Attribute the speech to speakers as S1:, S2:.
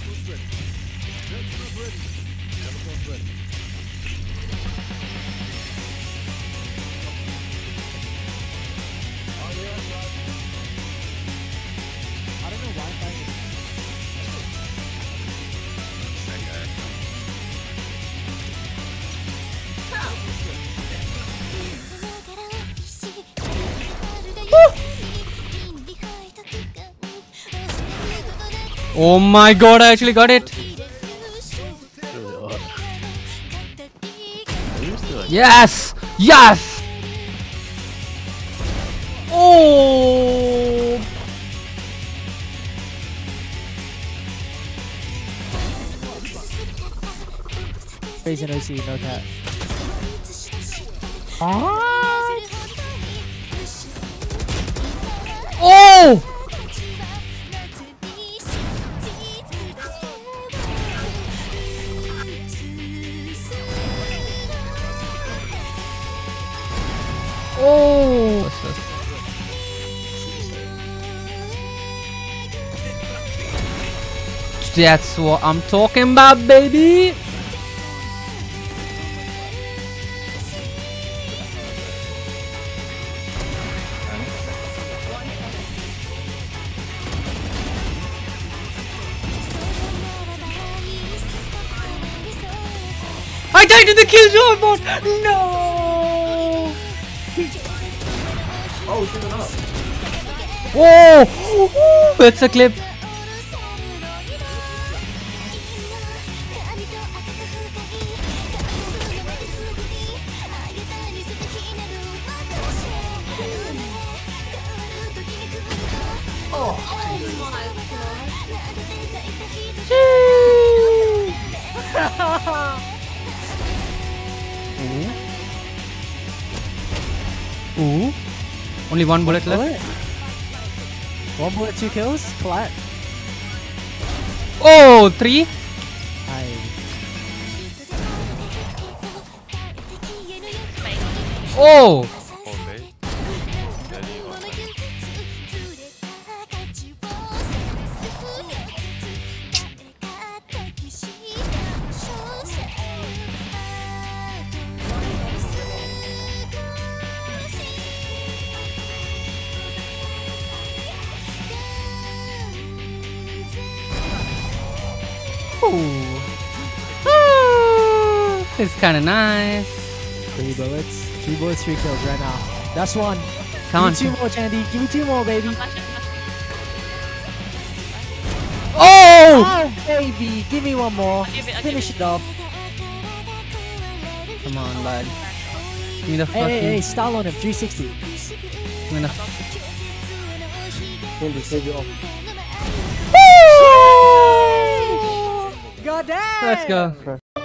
S1: Catapult ready. Jet's not ready. Catapult ready.
S2: Oh my god, I actually got it.
S1: Yes! Yes! Oh!
S3: Phase and OC, no cat.
S1: Oh! Oh! That's what I'm talking about, baby! I died in the killjoy bot! No!
S2: Oh, it up.
S1: Oh! That's a clip. Ooh. Ooh. Only one bullet left.
S3: Bullet. One bullet, two kills. Flat.
S1: Oh, three.
S3: Aye.
S1: Oh. Ooh. Ah, It's kind of nice.
S3: Three bullets. Three bullets, three kills right now. That's one.
S1: Come on.
S3: Give me two more, Chandy. Give me two more, baby.
S1: Oh!
S3: Oh, baby. Give me one more.
S4: give it- I'll
S3: Finish
S4: give
S3: it off.
S1: Come on, bud. Give me the
S3: Hey,
S1: fucking.
S3: hey, hey, style on him. 360.
S1: Give me the.
S2: Hold it, save it off.
S1: Let's go.